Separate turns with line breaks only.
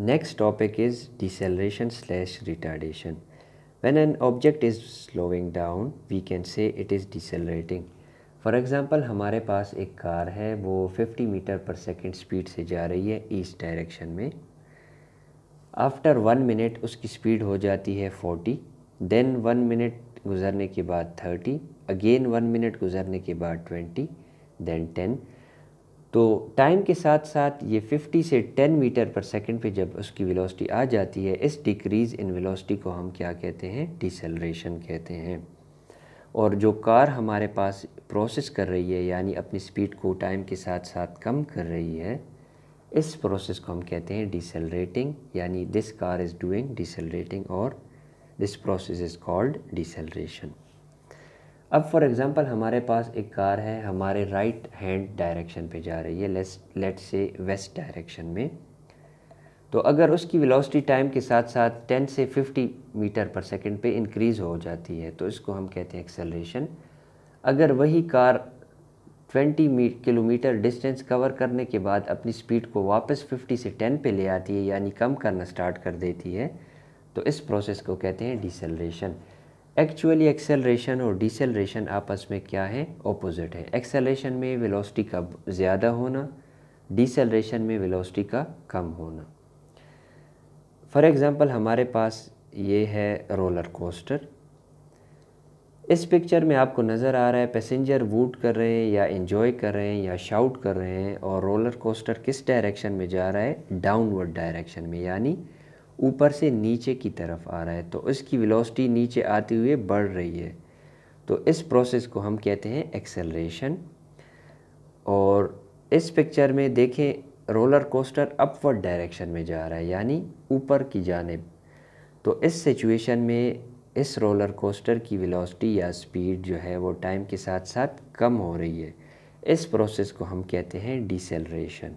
Next topic is deceleration slash retardation. When an object is slowing down, we can say it is decelerating. For example हमारे पास एक car है वो 50 metre पर second speed से जा रही है ईस्ट डायरेक्शन में आफ्टर वन मिनट उसकी स्पीड हो जाती है 40 देन वन मिनट गुज़रने के बाद 30 अगेन वन मिनट गुज़रने के बाद 20 देन 10 तो टाइम के साथ साथ ये 50 से 10 मीटर पर सेकंड पे जब उसकी वेलोसिटी आ जाती है, इस डिक्रीज़ इन वेलोसिटी को हम क्या कहते हैं? डिसलरेशन कहते हैं। और जो कार हमारे पास प्रोसेस कर रही है, यानी अपनी स्पीड को टाइम के साथ साथ कम कर रही है, इस प्रोसेस को हम कहते हैं डिसलरेटिंग यानी this car is doing decelerating और this process is called deceleration अब फॉर एग्ज़ाम्पल हमारे पास एक कार है, हमारे राइट हैंड डायरेक्शन पे जा रही है let's let say west direction में। तो अगर उसकी वेलोसिटी टाइम के साथ साथ 10 से 50 मीटर पर सेकंड पे इंक्रीज़ हो जाती है तो इसको हम कहते हैं एक्सेलरेशन अगर वही कार 20 किलोमीटर डिस्टेंस कवर करने के बाद अपनी स्पीड को वापस 50 से 10 पे ले आती है, यानी कम करना स्टार्ट कर देती है तो इस प्रोसेस को कहते हैं डिसलरेशन एक्चुअली एक्सेलरेशन और डिसलरेशन आपस में क्या है? ऑपोजिट है। एक्सेलरेशन में वेलोसिटी का ज़्यादा होना डिसलरेशन में वेलोसिटी का कम होना। फॉर एग्ज़ाम्पल हमारे पास ये है रोलर कोस्टर इस पिक्चर में आपको नज़र आ रहा है पैसेंजर वूट कर रहे हैं या इन्जॉय कर रहे हैं या शाउट कर रहे हैं और रोलर कोस्टर किस डायरेक्शन में जा रहा है? डाउनवर्ड डायरेक्शन में, यानी ऊपर से नीचे की तरफ़ आ रहा है तो इसकी वेलोसिटी नीचे आते हुए बढ़ रही है। तो इस प्रोसेस को हम कहते हैं एक्सेलरेशन और इस पिक्चर में देखें रोलर कोस्टर अपवर्ड डायरेक्शन में जा रहा है, यानी ऊपर की जानब। तो इस सिचुएशन में इस रोलर कोस्टर की वेलोसिटी या स्पीड जो है, वो टाइम के साथ साथ कम हो रही है। इस प्रोसेस को हम कहते हैं डिसेलरेशन